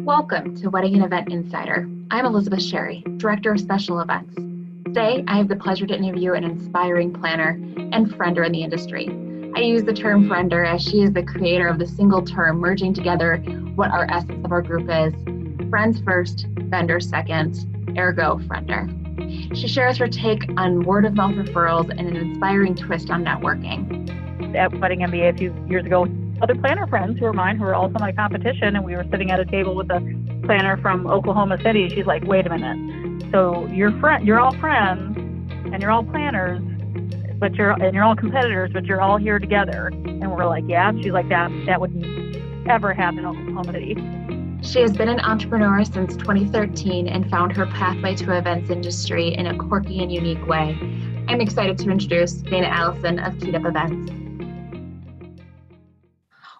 Welcome to Wedding and Event Insider. I'm Elizabeth Sherry, Director of Special Events. Today, I have the pleasure to interview an inspiring planner and friender in the industry. I use the term friender as she is the creator of the single term merging together what our essence of our group is friends first, vendor second, ergo friender. She shares her take on word of mouth referrals and an inspiring twist on networking. At Wedding MBA a few years ago, other planner friends who are mine who are also my competition, and we were sitting at a table with a planner from Oklahoma City. She's like, "Wait a minute, so you're friend, you're all friends, and you're all planners, but you're and you're all competitors, but you're all here together." And we're like, "Yeah." She's like, "That that wouldn't ever happen in Oklahoma City." She has been an entrepreneur since 2013 and found her pathway to events industry in a quirky and unique way. I'm excited to introduce Dana Allison of Keyed Up Events.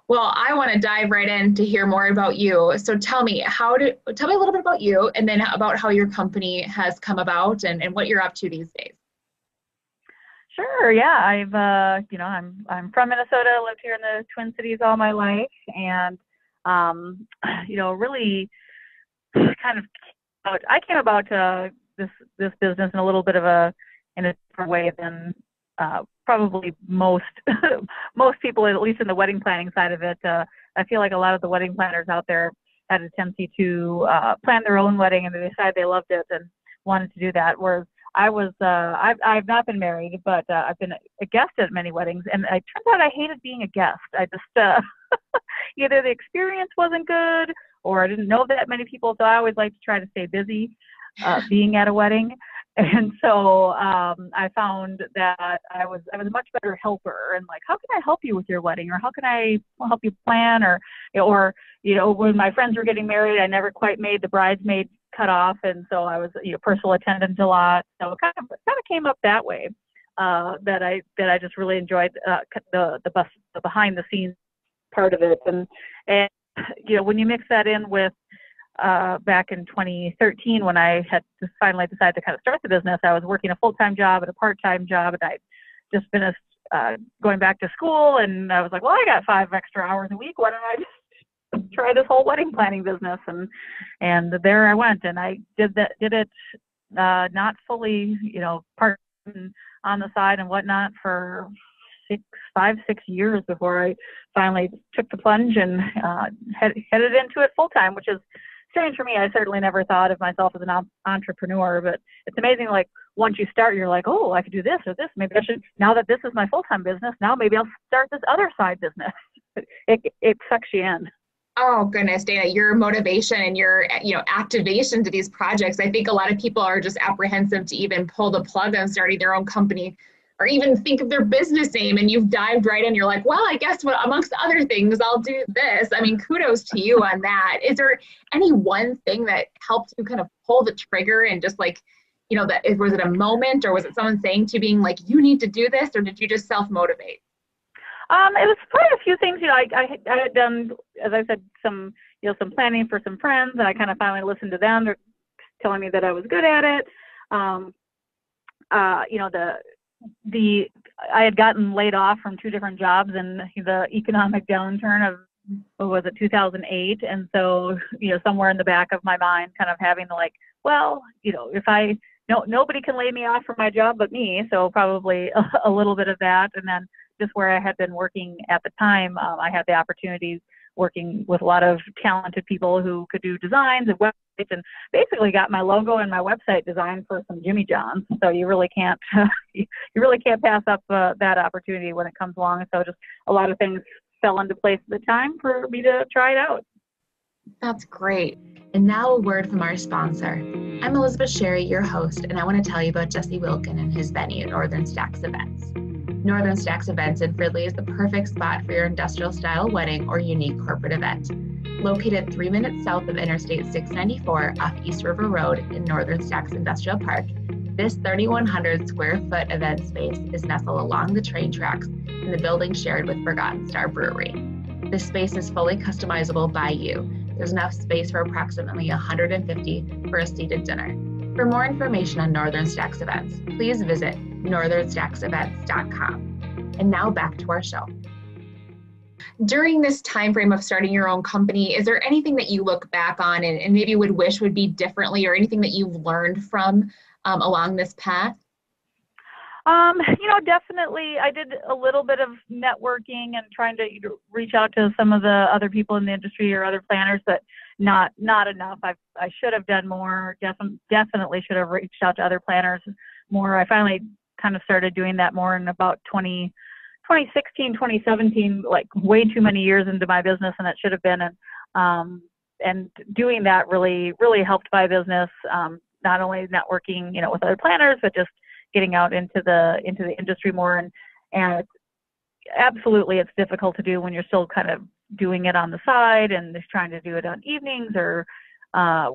Well, I want to dive right in to hear more about you. So tell me, how do tell me a little bit about you and then about how your company has come about and, and what you're up to these days. Sure, yeah. I've uh, you know, I'm I'm from Minnesota, lived here in the Twin Cities all my life and um, you know, really kind of I came about uh, this this business in a little bit of a in a different way than uh, probably most most people, at least in the wedding planning side of it. Uh, I feel like a lot of the wedding planners out there had a tendency to uh, plan their own wedding and they decided they loved it and wanted to do that. Whereas I was, uh, I've, I've not been married, but uh, I've been a guest at many weddings, and it turns out I hated being a guest. I just uh, either the experience wasn't good or I didn't know that many people, so I always like to try to stay busy uh, being at a wedding. And so um, I found that I was I was a much better helper and like how can I help you with your wedding? Or how can I help you plan? Or or you know when my friends were getting married I never quite made the bridesmaid cut off. And so I was you know personal attendant a lot. So it kind of kind of came up that way uh, that I that I just really enjoyed uh, the the bus the behind the scenes part of it. And and you know when you mix that in with uh, back in 2013 when I had finally decided to kind of start the business. I was working a full time job and a part time job, and I just finished uh, going back to school. And I was like, well, I got five extra hours a week. Why don't I just try this whole wedding planning business? And and there I went, and I did that. Did it uh, not fully, you know, part on the side and whatnot for six, five, six years before I finally took the plunge and uh, head, headed into it full time, which is strange for me. I certainly never thought of myself as an entrepreneur, but it's amazing. Like once you start, you're like, oh, I could do this or this. Maybe I should. Now that this is my full time business, now maybe I'll start this other side business. it it sucks you in. Oh goodness, Dana, your motivation and your you know activation to these projects. I think a lot of people are just apprehensive to even pull the plug on starting their own company or even think of their business name and you've dived right in you're like well i guess what amongst other things i'll do this i mean kudos to you on that is there any one thing that helped you kind of pull the trigger and just like you know that was it a moment or was it someone saying to you being like you need to do this or did you just self motivate um, it was quite a few things. You know, I, I, I had done, as I said, some you know some planning for some friends, and I kind of finally listened to them. They're telling me that I was good at it. Um, uh, you know, the the I had gotten laid off from two different jobs in the economic downturn of what was it 2008 and so you know somewhere in the back of my mind kind of having the like well you know if I no nobody can lay me off from my job but me. So probably a, a little bit of that. And then just where I had been working at the time um, I had the opportunities working with a lot of talented people who could do designs and websites and basically got my logo and my website designed for some Jimmy Johns. So you really can't you really can't pass up uh, that opportunity when it comes along. So just a lot of things fell into place at the time for me to try it out. That's great. And now a word from our sponsor. I'm Elizabeth Sherry, your host, and I want to tell you about Jesse Wilkin and his venue, Northern Stacks Events. Northern Stacks Events in Fridley is the perfect spot for your industrial style wedding or unique corporate event. Located three minutes south of Interstate 694 off East River Road in Northern Stacks Industrial Park, this 3,100 square foot event space is nestled along the train tracks in the building shared with Forgotten Star Brewery. This space is fully customizable by you. There's enough space for approximately 150 for a seated dinner. For more information on Northern Stacks events, please visit northernstacksevents.com. And now back to our show. during this time frame of starting your own company, is there anything that you look back on and, and maybe would wish would be differently, or anything that you've learned from um, along this path? Um, you know, definitely. I did a little bit of networking and trying to reach out to some of the other people in the industry or other planners, but not not enough. I I should have done more. Definitely, definitely should have reached out to other planners more. I finally kind of started doing that more in about 20, 2016, 2017, like way too many years into my business, and it should have been. And um, and doing that really really helped my business. Um, not only networking, you know, with other planners, but just getting out into the into the industry more and and absolutely it's difficult to do when you're still kind of doing it on the side and just trying to do it on evenings or uh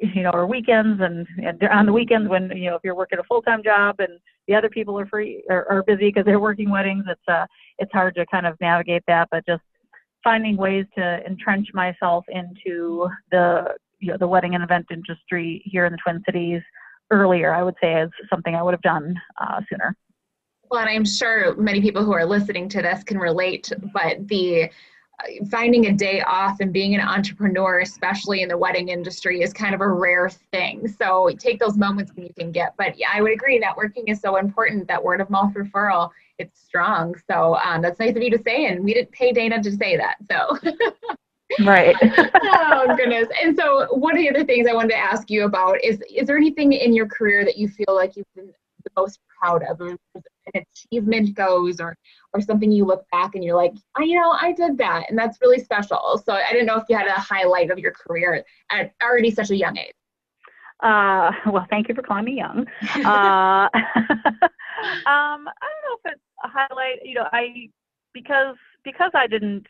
you know or weekends and, and on the weekends when you know if you're working a full-time job and the other people are free or are busy because they're working weddings it's uh it's hard to kind of navigate that but just finding ways to entrench myself into the you know the wedding and event industry here in the twin cities earlier, I would say, is something I would have done uh, sooner. Well, and I'm sure many people who are listening to this can relate, but the finding a day off and being an entrepreneur, especially in the wedding industry, is kind of a rare thing. So take those moments when you can get. But yeah, I would agree networking is so important. That word of mouth referral, it's strong. So um, that's nice of you to say, and we didn't pay Dana to say that. So. Right. oh goodness. And so one of the other things I wanted to ask you about is is there anything in your career that you feel like you've been the most proud of an achievement goes or or something you look back and you're like, oh, you know, I did that and that's really special. So I didn't know if you had a highlight of your career at already such a young age. Uh, well, thank you for calling me young. uh, um, I don't know if it's a highlight. You know, I because because I didn't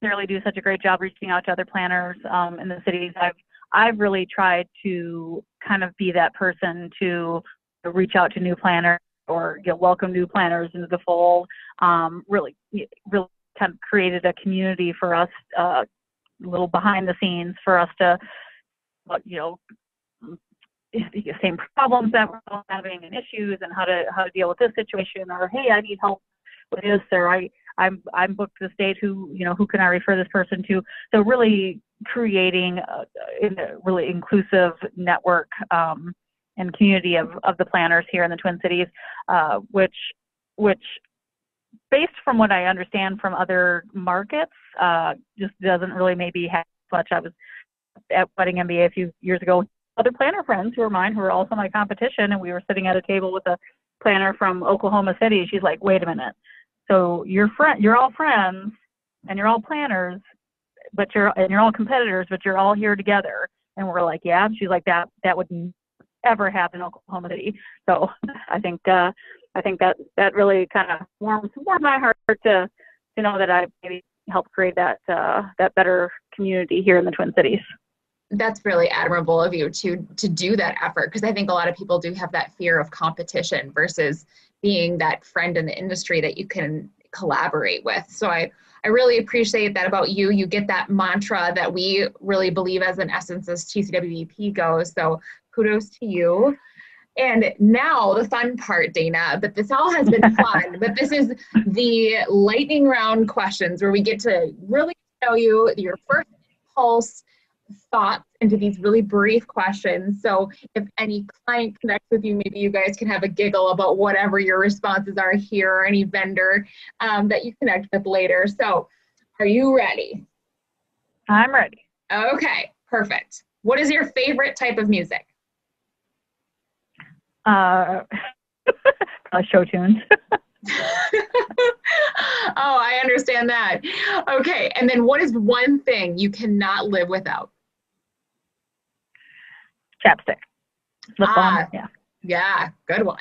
necessarily do such a great job reaching out to other planners um, in the cities. I've I've really tried to kind of be that person to reach out to new planners or you know, welcome new planners into the fold. Um, really, really kind of created a community for us, uh, a little behind the scenes for us to, you know, the same problems that we're all having and issues and how to how to deal with this situation or hey, I need help with this or I I'm I'm booked this date. Who you know who can I refer this person to? So really creating a, a really inclusive network um, and community of of the planners here in the Twin Cities, uh, which which based from what I understand from other markets, uh, just doesn't really maybe have much. I was at Wedding MBA a few years ago. Other planner friends who are mine, who are also my competition, and we were sitting at a table with a planner from Oklahoma City. She's like, "Wait a minute, so you're friend, you're all friends, and you're all planners, but you're and you're all competitors, but you're all here together. And we're like, yeah. she's like, that that would ever happen in Oklahoma City. So I think uh, I think that that really kind of warms warms my heart to to know that I maybe helped create that uh, that better community here in the Twin Cities that's really admirable of you to to do that effort because i think a lot of people do have that fear of competition versus being that friend in the industry that you can collaborate with. So I, I really appreciate that about you. You get that mantra that we really believe as an essence as TCWEP goes. So kudos to you. And now the fun part, Dana, but this all has been fun. but this is the lightning round questions where we get to really show you your first pulse thoughts into these really brief questions. So if any client connects with you, maybe you guys can have a giggle about whatever your responses are here or any vendor um, that you connect with later. So are you ready? I'm ready. Okay, perfect. What is your favorite type of music? Uh, show tunes. oh, I understand that. Okay, and then what is one thing you cannot live without? chapstick. Lip ah, yeah. Yeah, good one.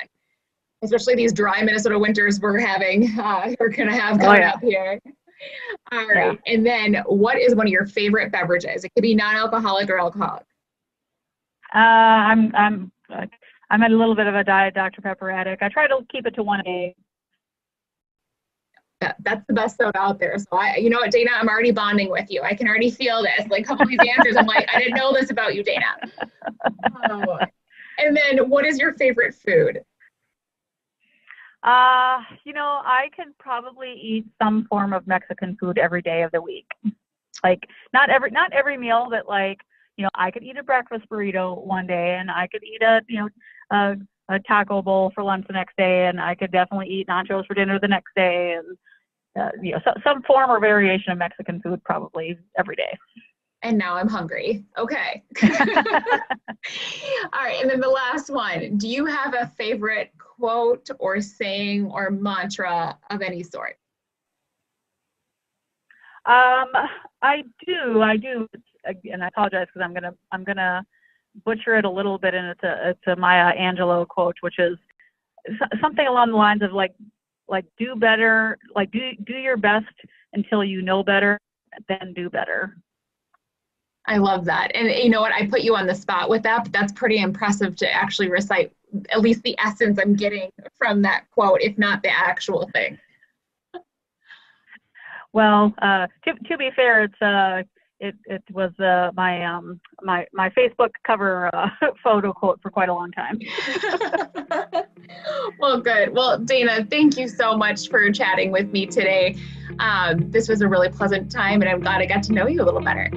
Especially these dry Minnesota winters we're having, uh, we're gonna have coming oh, yeah. up here. All right, yeah. and then what is one of your favorite beverages? It could be non-alcoholic or alcoholic. Uh, I'm I'm I'm at a little bit of a diet Dr Pepper addict. I try to keep it to one a day that, that's the best soda out there. So I, you know what, Dana, I'm already bonding with you. I can already feel this. Like a couple of these answers, I'm like, I didn't know this about you, Dana. Oh. And then, what is your favorite food? Uh, you know, I could probably eat some form of Mexican food every day of the week. Like not every not every meal, but like you know, I could eat a breakfast burrito one day, and I could eat a you know a, a taco bowl for lunch the next day, and I could definitely eat nachos for dinner the next day, and uh, you know, so, some form or variation of Mexican food probably every day. And now I'm hungry. Okay. All right. And then the last one. Do you have a favorite quote or saying or mantra of any sort? Um, I do. I do. And I apologize because I'm gonna I'm gonna butcher it a little bit, and it's a it's a Maya Angelou quote, which is something along the lines of like like do better, like do do your best until you know better, then do better. I love that. And you know what? I put you on the spot with that, but that's pretty impressive to actually recite at least the essence I'm getting from that quote, if not the actual thing. Well, uh, to, to be fair, it's uh, it it was uh, my um my my Facebook cover uh, photo quote for quite a long time. well, good. Well, Dana, thank you so much for chatting with me today. Um, this was a really pleasant time, and I'm glad I got to know you a little better.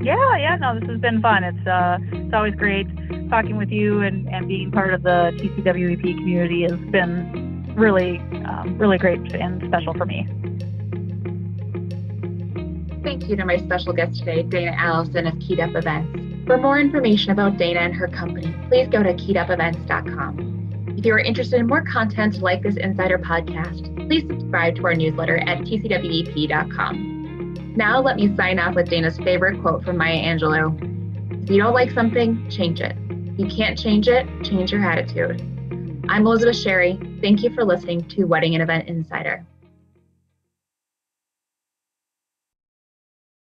Yeah, yeah, no, this has been fun. It's uh, it's always great talking with you and, and being part of the TCWEP community has been really, um, really great and special for me. Thank you to my special guest today, Dana Allison of Keyed Up Events. For more information about Dana and her company, please go to keyedupevents.com. If you are interested in more content like this Insider podcast, please subscribe to our newsletter at tcwep.com. Now let me sign off with Dana's favorite quote from Maya Angelou. If you don't like something, change it. If you can't change it, change your attitude. I'm Elizabeth Sherry. Thank you for listening to Wedding and Event Insider.